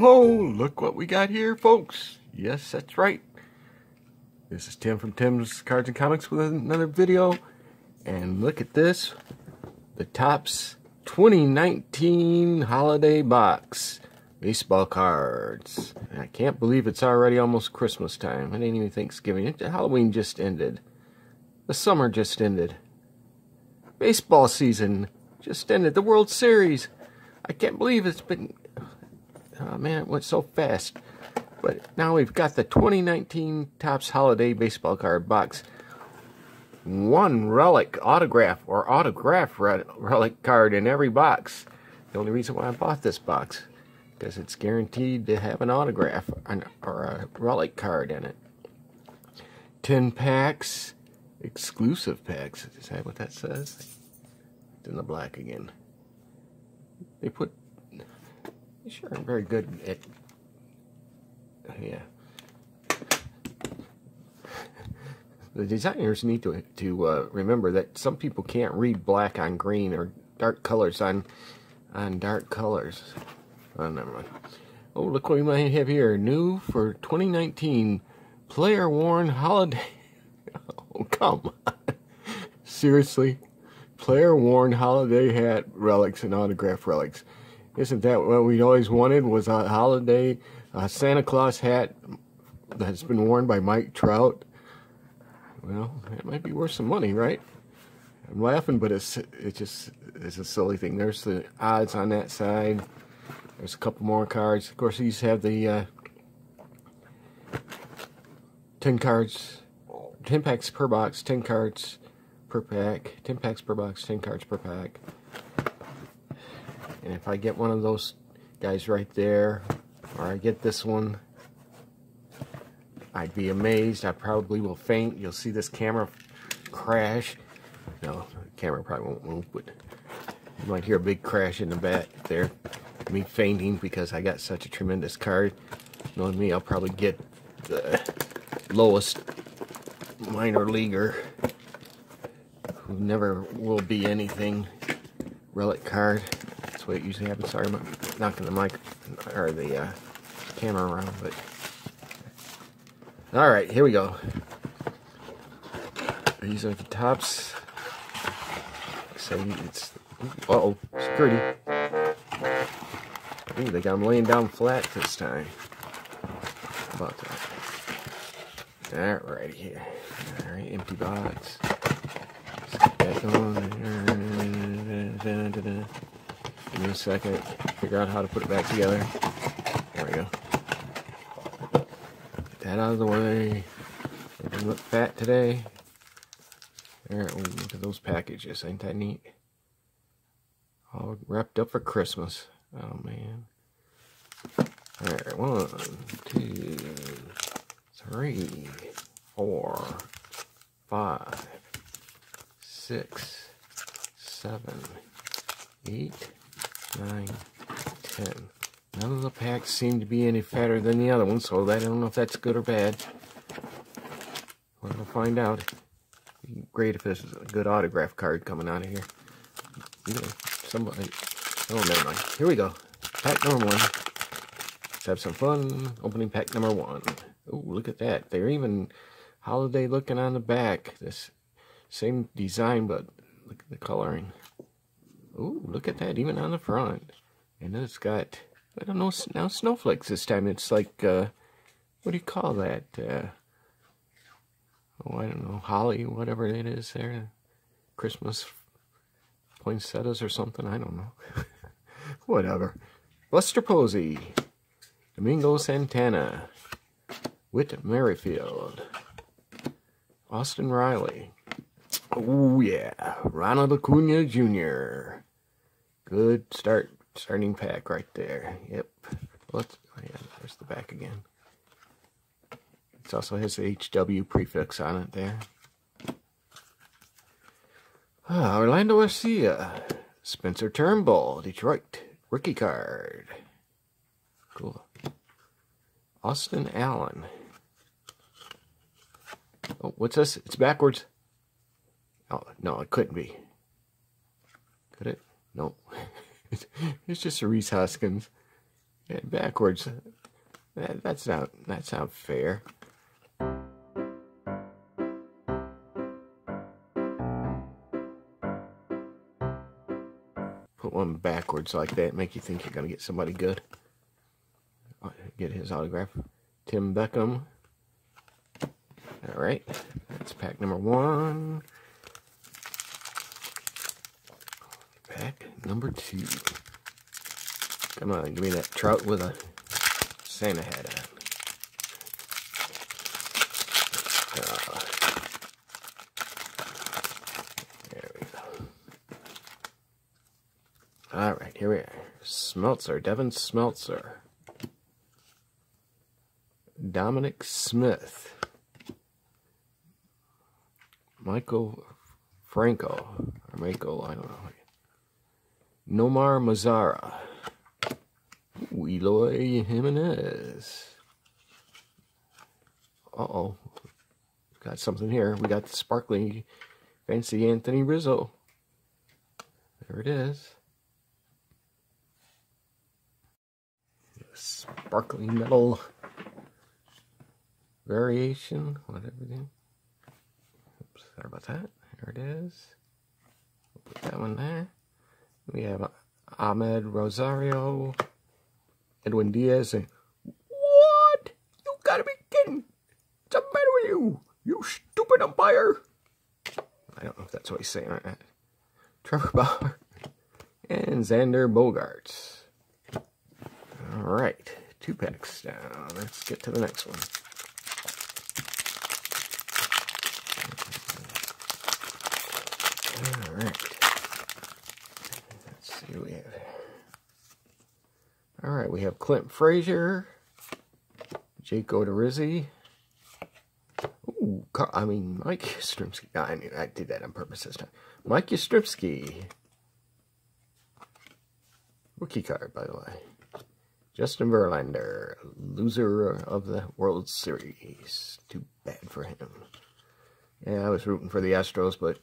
ho, look what we got here, folks. Yes, that's right. This is Tim from Tim's Cards and Comics with another video. And look at this. The Topps 2019 Holiday Box. Baseball cards. I can't believe it's already almost Christmas time. It ain't even Thanksgiving. Halloween just ended. The summer just ended. Baseball season just ended. The World Series. I can't believe it's been Oh man, it went so fast. But now we've got the 2019 Topps Holiday Baseball Card Box. One relic autograph or autograph relic card in every box. The only reason why I bought this box because it's guaranteed to have an autograph or a relic card in it. 10 packs, exclusive packs. Is that what that says? It's in the black again. They put Sure, I'm very good at. Yeah. the designers need to to uh, remember that some people can't read black on green or dark colors on on dark colors. Oh, never mind. Oh, look what we might have here. New for 2019 player worn holiday. Oh, come on. Seriously? Player worn holiday hat relics and autograph relics. Isn't that what we always wanted? Was a holiday a Santa Claus hat that's been worn by Mike Trout? Well, it might be worth some money, right? I'm laughing, but it's it's just it's a silly thing. There's the odds on that side. There's a couple more cards. Of course, these have the uh, 10 cards, 10 packs per box, 10 cards per pack, 10 packs per box, 10 cards per pack. And if I get one of those guys right there, or I get this one, I'd be amazed. I probably will faint. You'll see this camera crash. No, the camera probably won't move, but you might hear a big crash in the back there. Me fainting because I got such a tremendous card. Knowing me, I'll probably get the lowest minor leaguer who never will be anything relic card it usually happens. Sorry, I'm knocking the mic or the uh, camera around, but all right, here we go. These are the Topps. Say it's uh oh security. Ooh, they got them laying down flat this time. How about that? Right, here. All right, empty box. That going. Give me a second. Figure out how to put it back together. There we go. Get that out of the way. Didn't look fat today. There, oh, look at those packages. Ain't that neat? All wrapped up for Christmas. Oh, man. Alright, one, two, three, four, five, six, seven, eight, nine, ten. None of the packs seem to be any fatter than the other one, so I don't know if that's good or bad. We'll find out. Great if this is a good autograph card coming out of here. You know, somebody. Oh, never mind. Here we go. Pack number one. Let's have some fun. Opening pack number one. Oh, look at that. They're even holiday looking on the back. This same design, but look at the coloring. Oh, look at that, even on the front. And it's got, I don't know, now snowflakes this time. It's like, uh, what do you call that? Uh, oh, I don't know, holly, whatever it is there. Christmas poinsettias or something, I don't know. whatever. Buster Posey. Domingo Santana. Whit Merrifield. Austin Riley. Oh yeah, Ronald Acuna Jr. Good start, starting pack right there. Yep. Let's. Oh yeah, there's the back again. It also has the HW prefix on it there. Ah, Orlando Arcia, Spencer Turnbull, Detroit, rookie card. Cool. Austin Allen. Oh, what's this? It's backwards. Oh, no, it couldn't be. Could it? No. it's just a Rhys Hoskins. Yeah, backwards. That, that's not that's not fair. Put one backwards like that, make you think you're gonna get somebody good. Get his autograph. Tim Beckham. All right, that's pack number one. Pack number two. Come on, give me that trout with a Santa hat on. Uh, there we go. All right, here we are. Smeltzer, Devin Smeltzer. Dominic Smith. Michael Franco. Or Michael, I don't know. Nomar Mazara. Eloy Jimenez. Uh-oh. Got something here. We got the sparkling fancy Anthony Rizzo. There it is. Sparkling metal variation, whatever. Oops, sorry about that. There it is. We'll put that one there. We have Amed Rosario. Edwin Diaz saying, What? You gotta be kidding. What's the matter with you? You stupid umpire. I don't know if that's what he's saying right. Trevor Bauer and Xander Bogaerts. All right, two packs down. Let's get to the next one. All right. We have all right, we have Clint Frazier, Jake Odorizzi. Ooh, I mean, Mike Yastrzemski. I knew I did that on purpose this time. Mike Yastrzemski. Rookie card, by the way. Justin Verlander, loser of the World Series. Too bad for him. Yeah, I was rooting for the Astros, but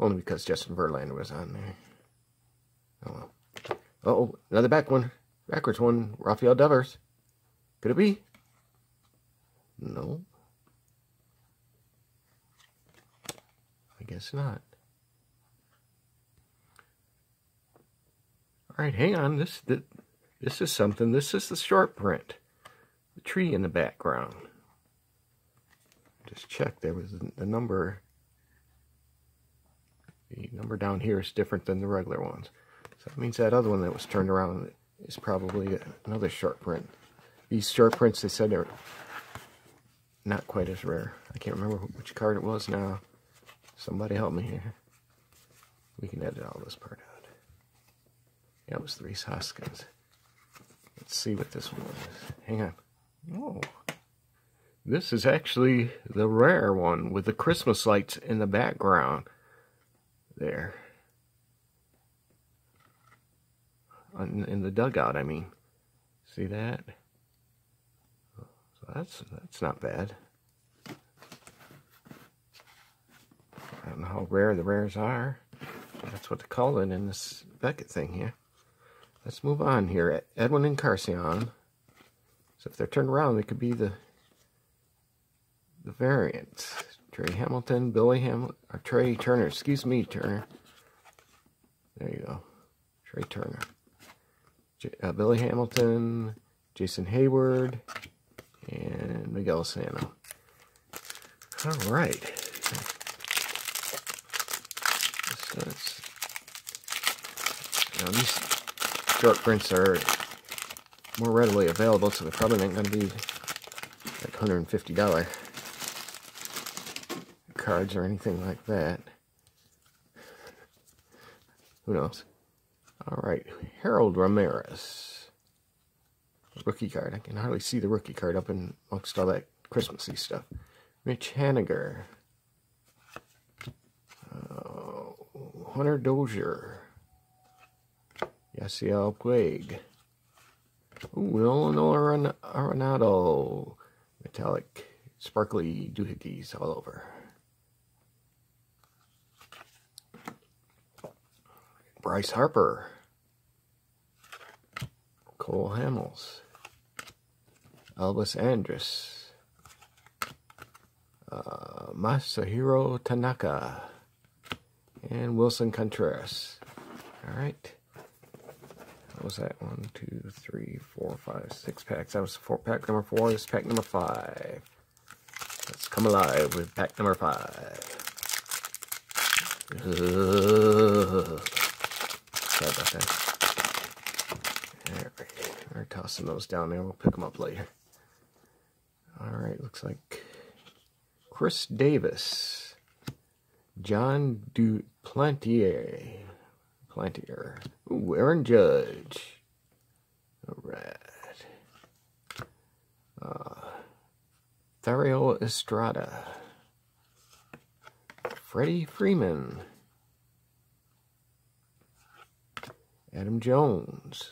only because Justin Verlander was on there. Oh. Uh oh, another back one. Backwards one. Rafael Devers. Could it be? No. I guess not. All right, hang on. This this is something. This is the short print. The tree in the background. Just check. There was the number. The number down here is different than the regular ones. So that means that other one that was turned around is probably another short print. These short prints, they said they're not quite as rare. I can't remember which card it was now. Somebody help me here. We can edit all this part out. Yeah, it was Rhys Hoskins. Let's see what this one is. Hang on. Oh. This is actually the rare one with the Christmas lights in the background. There. In, the dugout, I mean. See that? So that's that's not bad. I don't know how rare the rares are. That's what they call it in this Beckett thing here. Let's move on here. Edwin and Encarnacion. So if they're turned around, they could be the the variants. Trey Hamilton, Billy Hamilton, or Trey Turner. Excuse me, Turner. There you go. Trey Turner uh, Billy Hamilton, Jason Heyward, and Miguel Sano. All right. now these short prints are more readily available, so they're probably not going to be like $150 cards or anything like that. Who knows? All right, Harold Ramirez. Rookie card. I can hardly see the rookie card up in amongst all that Christmassy stuff. Mitch Haniger. Uh, Hunter Dozier. Yasiel Puig. Ooh, Eleanor Arenado. Metallic, sparkly doohickeys all over. Bryce Harper. Cole Hamels, Elvis Andrus, uh, Masahiro Tanaka, and Willson Contreras. All right. What was that? One, two, three, four, five, six packs. That was four pack number four. This pack number five. Let's come alive with pack number five. Ugh. Sorry about that. Alright, we're tossing those down there. We'll pick them up later. Alright, looks like Chris Davis. Jon Duplantier. Plantier. Ooh, Aaron Judge. Alright. Uh, Thairo Estrada. Freddie Freeman. Adam Jones.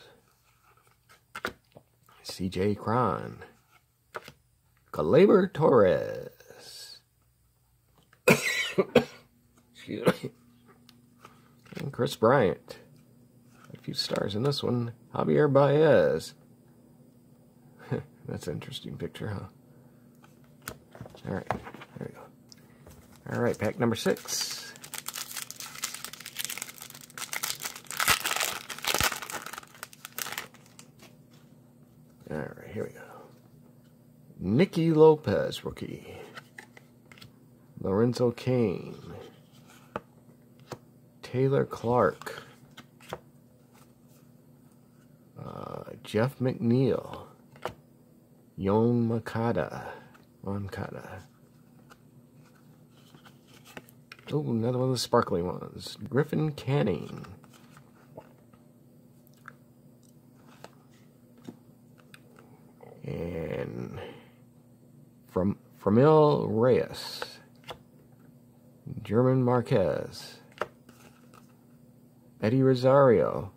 CJ Cron. Gleyber Torres. And Kris Bryant. A few stars in this one. Javier Baez. That's an interesting picture, huh? All right, there we go. All right, pack number six. All right, here we go. Nicky Lopez, rookie. Lorenzo Cain. Taylor Clarke. Uh, Jeff McNeil. Yon Makata. Moncada. Oh, another one of the sparkly ones. Griffin Canning. And from Franmil Reyes. German Marquez. Eddie Rosario.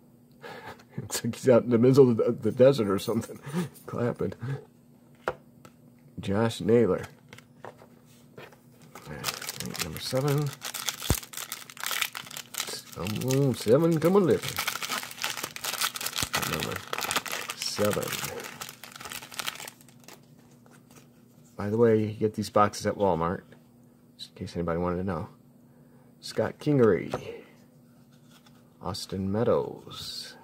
it's like he's out in the middle of the, the desert or something, clapping. Josh Naylor. Right, number seven. Come on, seven, come on, living. Number seven. By the way, you get these boxes at Walmart, just in case anybody wanted to know. Scott Kingery. Austin Meadows.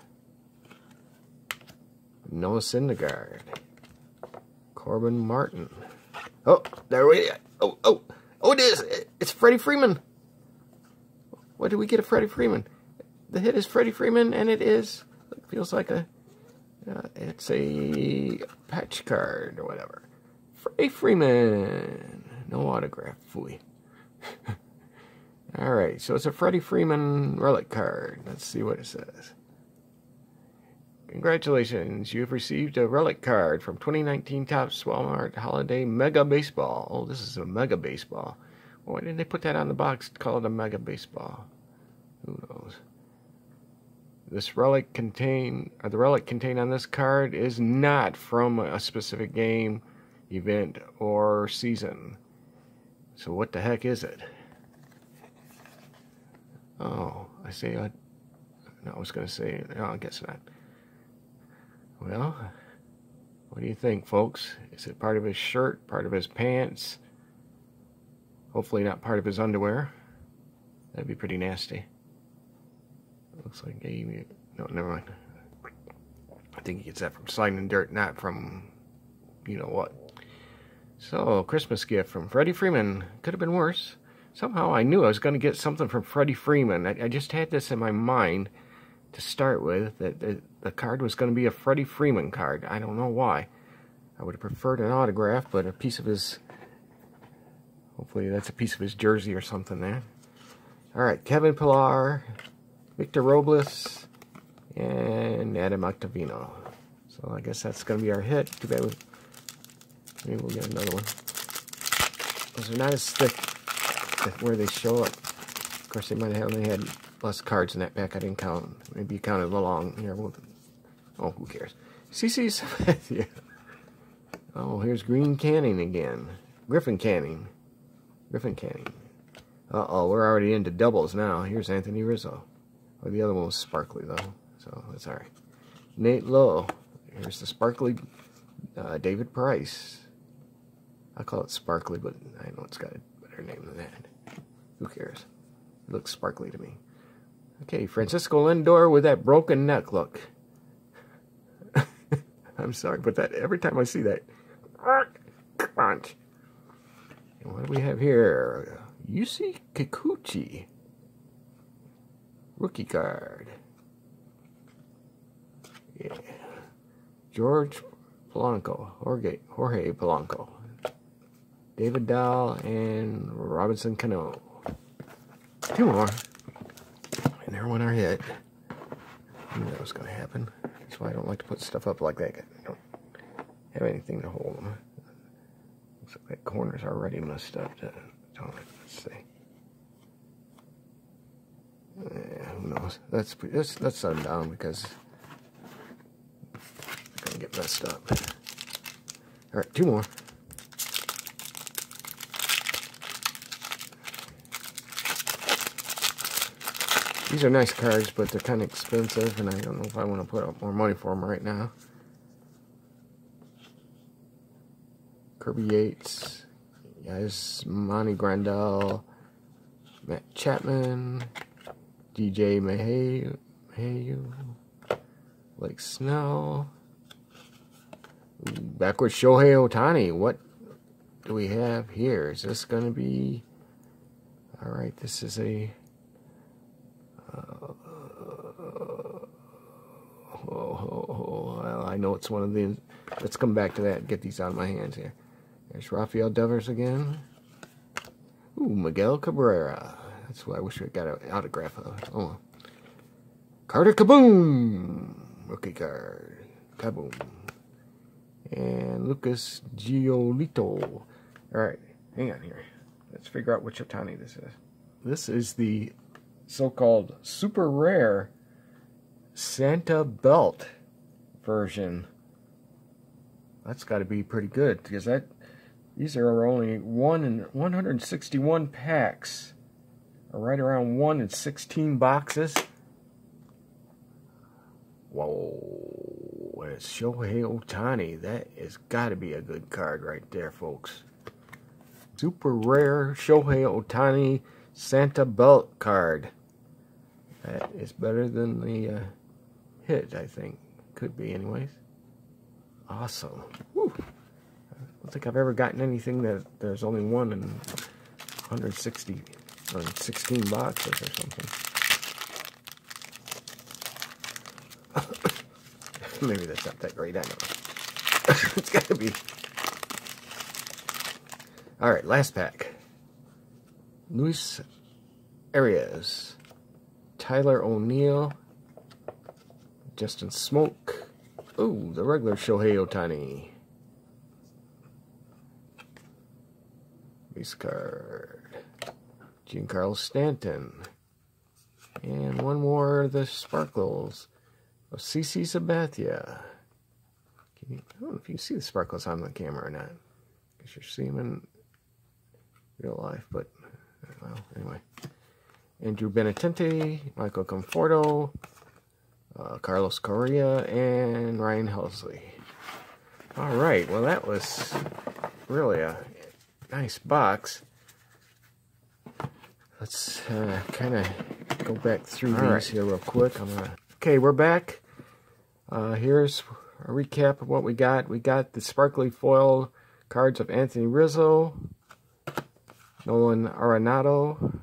Noah Syndergaard. Corbin Martin. Oh, there we Oh, oh, oh, it is. It's Freddie Freeman. What did we get of Freddie Freeman? The hit is Freddie Freeman, and it is, it feels like a, uh, it's a patch card or whatever. Freddie Freeman. No autograph, fooey. All right, so it's a Freddie Freeman relic card. Let's see what it says. Congratulations, you've received a relic card from 2019 Topps Walmart Holiday Mega Baseball. Oh, this is a Mega Baseball. Why didn't they put that on the box call it a Mega Baseball? Who knows? This relic contain, or the relic contained on this card is not from a specific game, event, or season. So what the heck is it? Oh, I say, I, no, I was going to say, no, I guess not. Well, what do you think, folks? Is it part of his shirt, part of his pants? Hopefully not part of his underwear. That'd be pretty nasty. Looks like a, no, never mind. I think he gets that from sliding in dirt, not from, you know what. So, Christmas gift from Freddie Freeman. Could have been worse. Somehow I knew I was going to get something from Freddie Freeman. I, I just had this in my mind to start with, that the, the card was going to be a Freddie Freeman card. I don't know why. I would have preferred an autograph, but a piece of his, hopefully that's a piece of his jersey or something there. All right, Kevin Pillar, Victor Robles, and Adam Ottavino. So I guess that's going to be our hit. Too bad maybe we'll get another one. Those are not as thick where they show up. Of course, they might have only had less cards in that pack. I didn't count. Maybe you counted along here. oh, who cares? CC Smith, yeah. Oh, here's Green Canning again. Griffin Canning. Griffin Canning. Uh-oh, we're already into doubles now. Here's Anthony Rizzo. Oh, the other one was sparkly, though. So, that's all right. Nate Lowe. Here's the sparkly uh, David Price. I call it sparkly, but I know it's got a better name than that. Who cares? It looks sparkly to me. Okay, Francisco Lindor with that broken neck look. I'm sorry, but that every time I see that, crunch. And what do we have here? Yusei Kikuchi. Rookie card. Yeah. George Polanco. Jorge, Jorge Polanco. David Dahl and Robinson Cano. Two more. And there went our hit. I knew that was going to happen. That's why I don't like to put stuff up like that. I don't have anything to hold them. Looks like that corner's already messed up. Uh, don't Let's see. Yeah, who knows? Let's set them down because it's gonna get messed up. All right, two more. These are nice cards, but they're kind of expensive, and I don't know if I want to put up more money for them right now. Kirby Yates, Yasmani Grandal, Matt Chapman, DJ Mahayu, Mahayu Blake Snell, backwards Shohei Ohtani. What do we have here? Is this going to be... Alright, this is a oh, oh, well, I know it's one of the. Let's come back to that and get these out of my hands here. There's Rafael Devers again. Ooh, Miguel Cabrera. That's what I wish we got an autograph of. Oh. Carter Kaboom! Rookie card. Kaboom. And Lucas Giolito. Alright, hang on here. Let's figure out which Ohtani this is. This is the so-called super rare Santa Belt version. That's got to be pretty good because that these are only one in 161 packs, right around one in 16 boxes. Whoa, it's Shohei Ohtani. That has got to be a good card right there, folks. Super rare Shohei Ohtani Santa Belt card. That is better than the uh, hit, I think. Could be, anyways. Awesome. Woo. I don't think I've ever gotten anything that there's only one in 160 or 16 boxes or something. Maybe that's not that great, I know. it's got to be. Alright, last pack. Luis Arias. Tyler O'Neill, Justin Smoak. Ooh, the regular Shohei Ohtani. Base card. Giancarlo Stanton. And one more the sparkles oh, of CC Sabathia. You, I don't know if you see the sparkles on the camera or not. Because you're seeing them in real life, but, well, anyway. Andrew Benintendi, Michael Conforto, uh, Carlos Correa, and Ryan Helsley. All right, well, that was really a nice box. Let's uh, kind of go back through All these right. here real quick. I'm gonna... Okay, we're back. Uh, here's a recap of what we got. We got the sparkly foil cards of Anthony Rizzo, Nolan Arenado,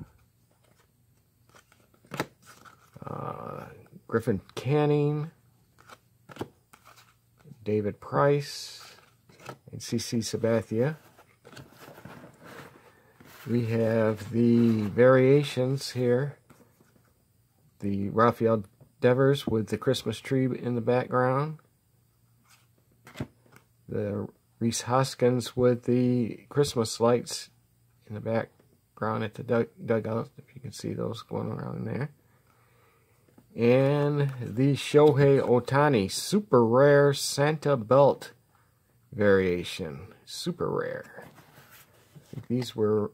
Uh, Griffin Canning, David Price, and CC Sabathia. We have the variations here. The Rafael Devers with the Christmas tree in the background. The Rhys Hoskins with the Christmas lights in the background at the dug dugout. If you can see those going around there and the Shohei Ohtani Super Rare Santa Belt variation. Super rare. I think these were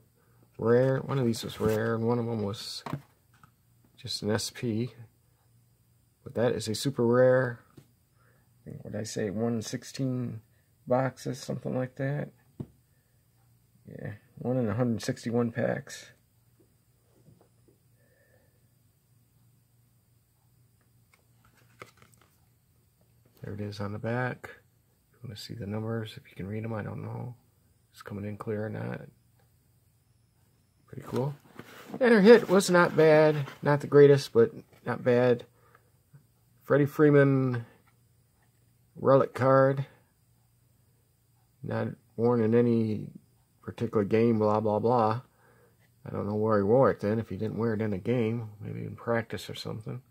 rare. One of these was rare, and one of them was just an SP. But that is a super rare. what I say, 116 boxes, something like that. Yeah, one in 161 packs. There it is on the back. You want to see the numbers, if you can read them, I don't know. It's coming in clear or not. Pretty cool. And her hit was not bad. Not the greatest, but not bad. Freddie Freeman relic card. Not worn in any particular game, blah, blah, blah. I don't know where he wore it then, if he didn't wear it in a game. Maybe in practice or something.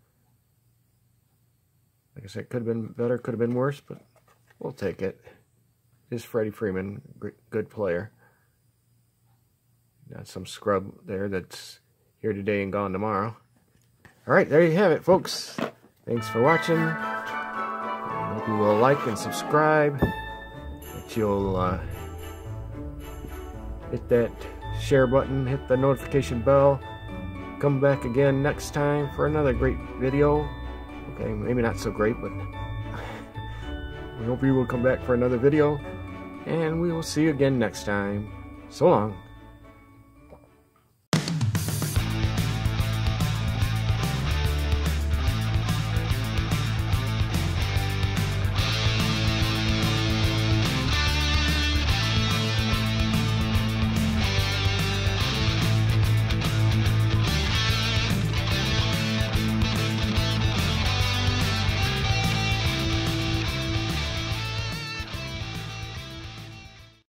Like I said, could have been better, could have been worse, but we'll take it. Is Freddie Freeman, good player. Got some scrub there that's here today and gone tomorrow. All right, there you have it, folks. Thanks for watching. I hope you will like and subscribe. That you'll uh, hit that share button, hit the notification bell. Come back again next time for another great video. Okay, maybe not so great, but we hope you will come back for another video. And we will see you again next time. So long.